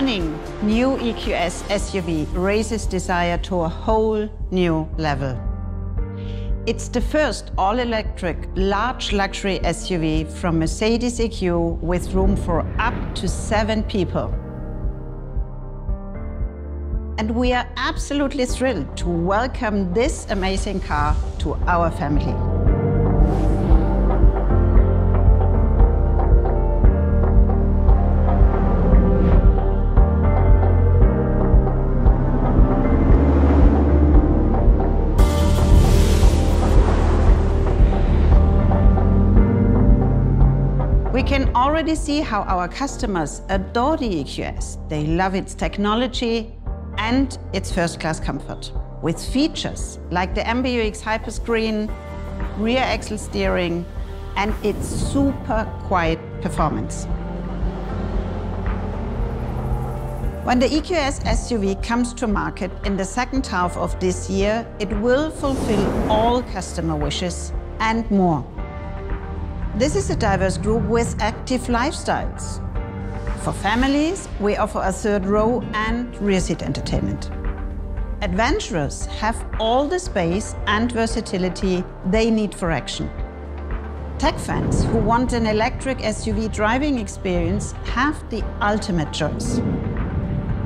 stunning new EQS SUV raises desire to a whole new level. It's the first all-electric large luxury SUV from Mercedes EQ with room for up to seven people. And we are absolutely thrilled to welcome this amazing car to our family. We can already see how our customers adore the EQS. They love its technology and its first-class comfort. With features like the MBUX Hyperscreen, rear axle steering, and its super quiet performance. When the EQS SUV comes to market in the second half of this year, it will fulfill all customer wishes and more. This is a diverse group with active lifestyles. For families, we offer a third row and rear seat entertainment. Adventurers have all the space and versatility they need for action. Tech fans who want an electric SUV driving experience have the ultimate choice.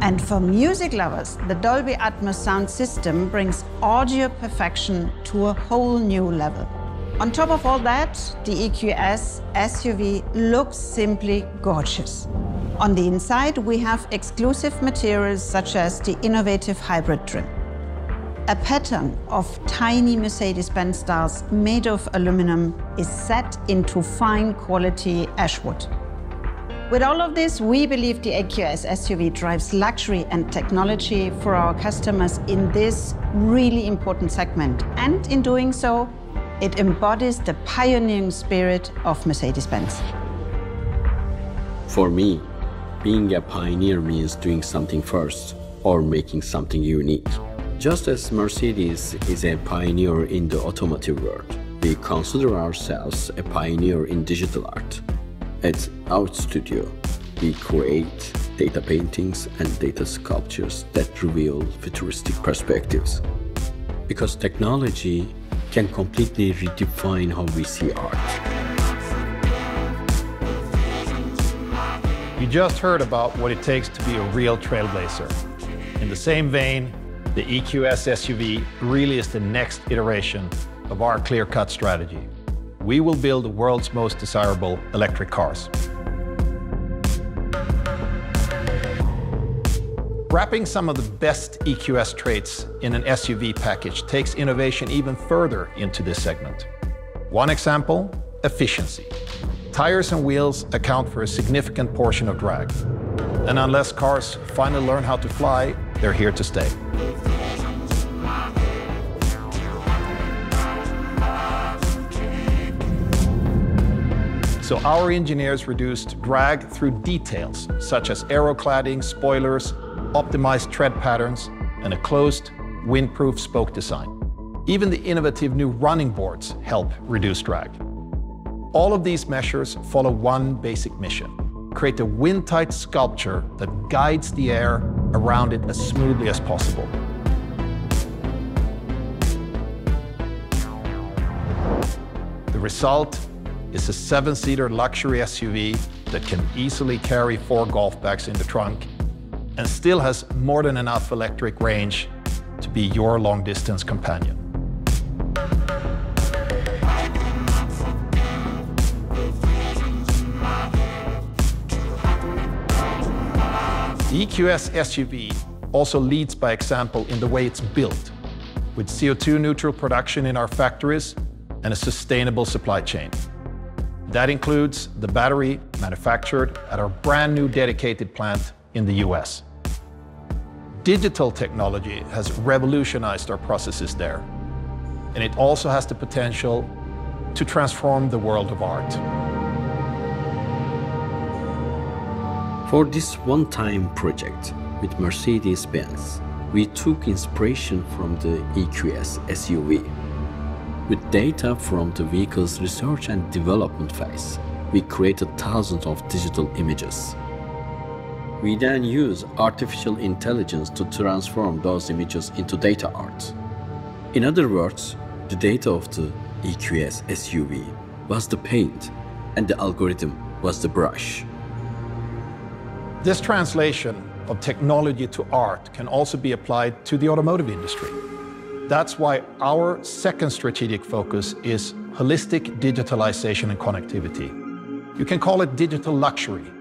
And for music lovers, the Dolby Atmos sound system brings audio perfection to a whole new level. On top of all that, the EQS SUV looks simply gorgeous. On the inside, we have exclusive materials such as the innovative hybrid trim. A pattern of tiny Mercedes-Benz stars made of aluminum is set into fine quality ashwood. With all of this, we believe the EQS SUV drives luxury and technology for our customers in this really important segment. And in doing so, it embodies the pioneering spirit of Mercedes-Benz. For me, being a pioneer means doing something first or making something unique. Just as Mercedes is a pioneer in the automotive world, we consider ourselves a pioneer in digital art. At our studio, we create data paintings and data sculptures that reveal futuristic perspectives. Because technology can completely redefine how we see art. You just heard about what it takes to be a real trailblazer. In the same vein, the EQS SUV really is the next iteration of our clear-cut strategy. We will build the world's most desirable electric cars. Wrapping some of the best EQS traits in an SUV package takes innovation even further into this segment. One example, efficiency. Tires and wheels account for a significant portion of drag. And unless cars finally learn how to fly, they're here to stay. So our engineers reduced drag through details such as aero cladding, spoilers, optimized tread patterns, and a closed, windproof spoke design. Even the innovative new running boards help reduce drag. All of these measures follow one basic mission: create a wind-tight sculpture that guides the air around it as smoothly as possible. The result is a seven-seater luxury SUV that can easily carry four golf bags in the trunk and still has more than enough electric range to be your long-distance companion. The EQS SUV also leads by example in the way it's built, with CO2 neutral production in our factories and a sustainable supply chain. That includes the battery manufactured at our brand new dedicated plant in the US. Digital technology has revolutionized our processes there, and it also has the potential to transform the world of art. For this one-time project with Mercedes-Benz, we took inspiration from the EQS SUV. With data from the vehicle's research and development phase, we created thousands of digital images. We then use artificial intelligence to transform those images into data art. In other words, the data of the EQS SUV was the paint and the algorithm was the brush. This translation of technology to art can also be applied to the automotive industry. That's why our second strategic focus is holistic digitalization and connectivity. You can call it digital luxury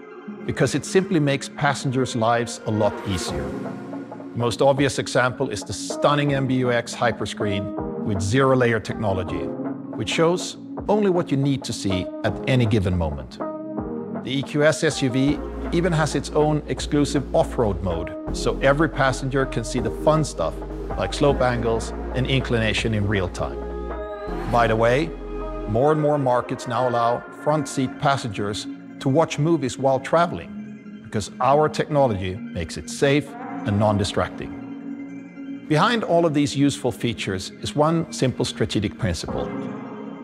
because it simply makes passengers' lives a lot easier. The most obvious example is the stunning MBUX Hyperscreen with zero-layer technology, which shows only what you need to see at any given moment. The EQS SUV even has its own exclusive off-road mode, so every passenger can see the fun stuff like slope angles and inclination in real time. By the way, more and more markets now allow front seat passengers to watch movies while traveling because our technology makes it safe and non-distracting. Behind all of these useful features is one simple strategic principle.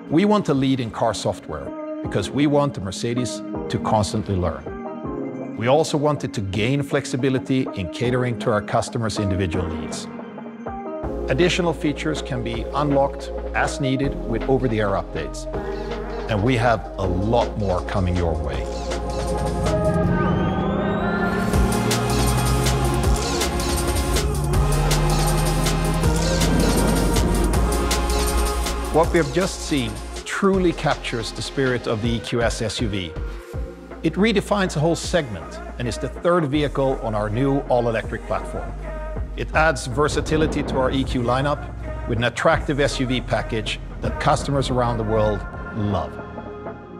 We want to lead in car software because we want the Mercedes to constantly learn. We also wanted to gain flexibility in catering to our customers' individual needs. Additional features can be unlocked as needed with over-the-air updates, and we have a lot more coming your way. What we have just seen truly captures the spirit of the EQS SUV. It redefines a whole segment and is the third vehicle on our new all-electric platform. It adds versatility to our EQ lineup with an attractive SUV package that customers around the world love.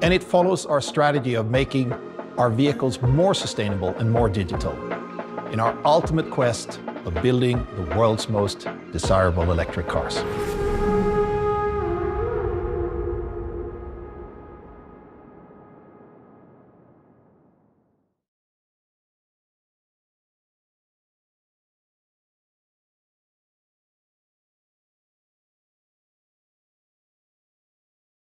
And it follows our strategy of making our vehicles more sustainable and more digital in our ultimate quest of building the world's most desirable electric cars.